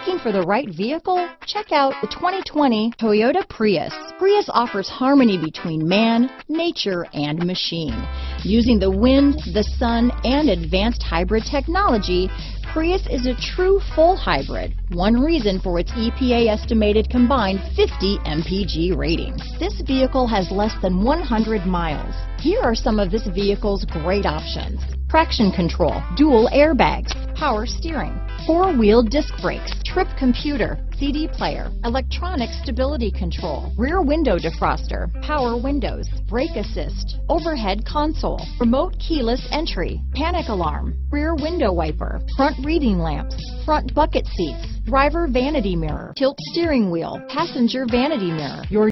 Looking for the right vehicle? Check out the 2020 Toyota Prius. Prius offers harmony between man, nature, and machine. Using the wind, the sun, and advanced hybrid technology, Prius is a true full hybrid, one reason for its EPA estimated combined 50 mpg rating. This vehicle has less than 100 miles. Here are some of this vehicle's great options. Traction control, dual airbags, power steering, four-wheel disc brakes, trip computer, CD player, electronic stability control, rear window defroster, power windows, brake assist, overhead console, remote keyless entry, panic alarm, rear window wiper, front reading lamps, front bucket seats, driver vanity mirror, tilt steering wheel, passenger vanity mirror. Your